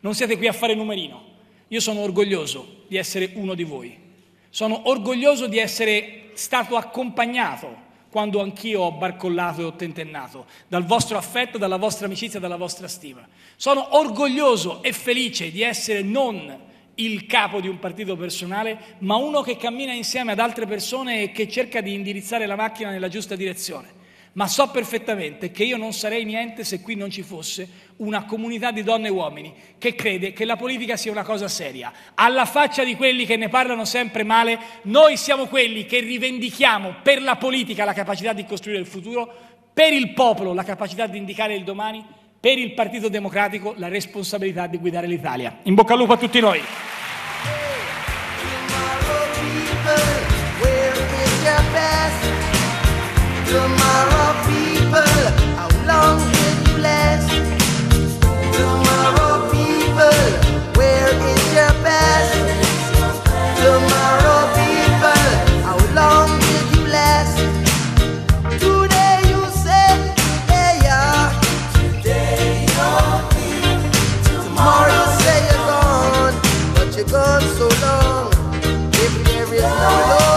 Non siete qui a fare numerino. Io sono orgoglioso di essere uno di voi. Sono orgoglioso di essere stato accompagnato quando anch'io ho barcollato e ho tentennato, dal vostro affetto, dalla vostra amicizia, dalla vostra stima. Sono orgoglioso e felice di essere non il capo di un partito personale, ma uno che cammina insieme ad altre persone e che cerca di indirizzare la macchina nella giusta direzione ma so perfettamente che io non sarei niente se qui non ci fosse una comunità di donne e uomini che crede che la politica sia una cosa seria. Alla faccia di quelli che ne parlano sempre male, noi siamo quelli che rivendichiamo per la politica la capacità di costruire il futuro, per il popolo la capacità di indicare il domani, per il Partito Democratico la responsabilità di guidare l'Italia. In bocca al lupo a tutti noi. Tomorrow so long. If there is no love.